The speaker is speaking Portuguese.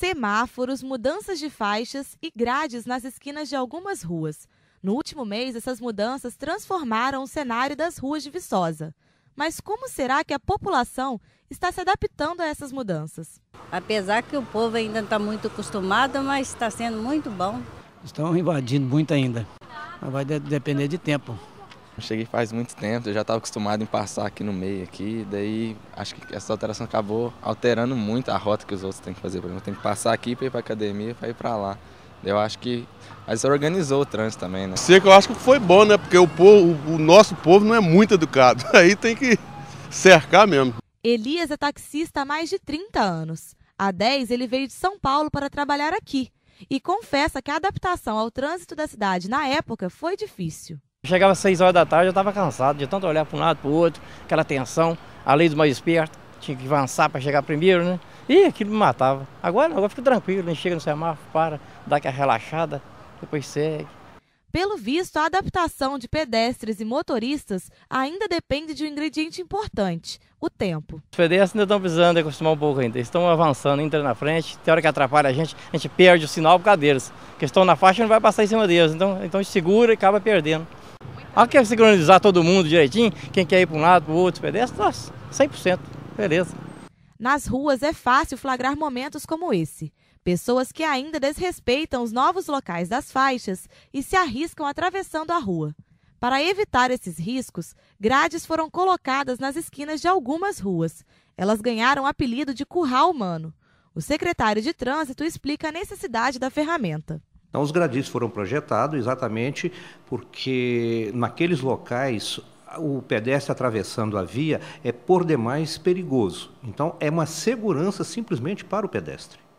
semáforos, mudanças de faixas e grades nas esquinas de algumas ruas. No último mês, essas mudanças transformaram o cenário das ruas de Viçosa. Mas como será que a população está se adaptando a essas mudanças? Apesar que o povo ainda está muito acostumado, mas está sendo muito bom. Estão invadindo muito ainda, mas vai depender de tempo. Eu cheguei faz muito tempo, eu já estava acostumado em passar aqui no meio aqui, daí acho que essa alteração acabou alterando muito a rota que os outros têm que fazer. Por exemplo, tem que passar aqui para ir para academia, para ir para lá. Eu acho que mas organizou o trânsito também, né? Seco eu acho que foi bom, né? Porque o, povo, o nosso povo não é muito educado. Aí tem que cercar mesmo. Elias é taxista há mais de 30 anos. Há 10 ele veio de São Paulo para trabalhar aqui e confessa que a adaptação ao trânsito da cidade na época foi difícil. Chegava às 6 horas da tarde, eu estava cansado de tanto olhar para um lado para o outro, aquela tensão, a lei do mais esperto, tinha que avançar para chegar primeiro, né? E aquilo me matava. Agora, agora fica tranquilo, a gente chega no semáforo, para, dá aquela relaxada, depois segue. Pelo visto, a adaptação de pedestres e motoristas ainda depende de um ingrediente importante, o tempo. Os pedestres ainda estão precisando acostumar um pouco ainda. Eles estão avançando, entrando na frente. Tem hora que atrapalha a gente, a gente perde o sinal por causa deles. Porque estão na faixa não vai passar em cima deles. Então, então a gente segura e acaba perdendo. Ah, quer sincronizar todo mundo direitinho? Quem quer ir para um lado, para o outro, pedestre? Nossa, 100%. Beleza. Nas ruas é fácil flagrar momentos como esse. Pessoas que ainda desrespeitam os novos locais das faixas e se arriscam atravessando a rua. Para evitar esses riscos, grades foram colocadas nas esquinas de algumas ruas. Elas ganharam o apelido de curral humano. O secretário de Trânsito explica a necessidade da ferramenta. Então, os gradis foram projetados exatamente porque naqueles locais o pedestre atravessando a via é por demais perigoso. Então, é uma segurança simplesmente para o pedestre.